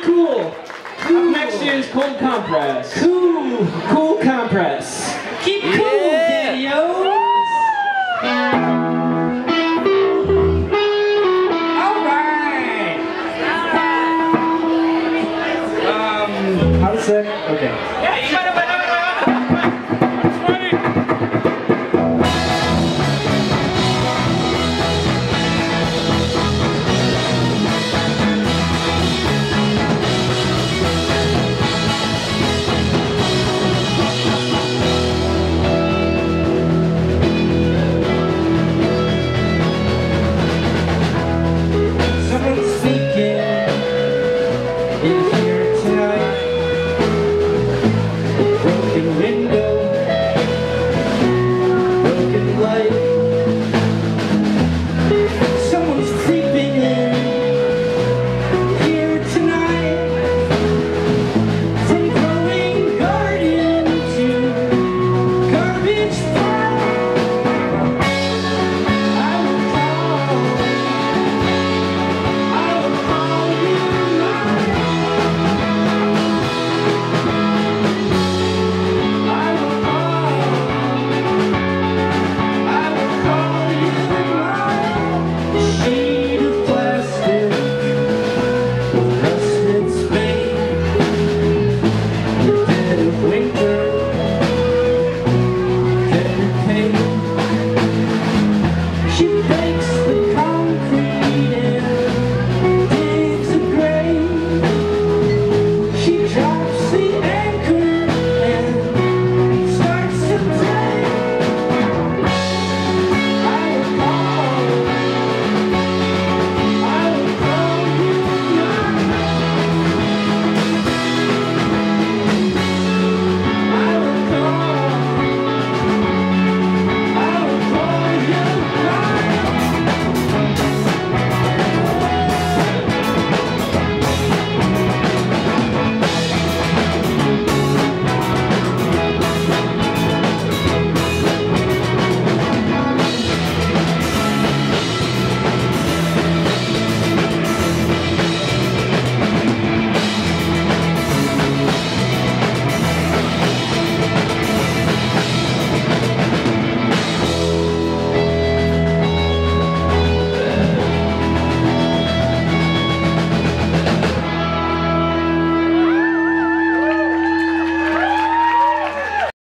cool. Cool. Next year's cold Compress. Cool. Cool Compress. Keep cool, yeah. video.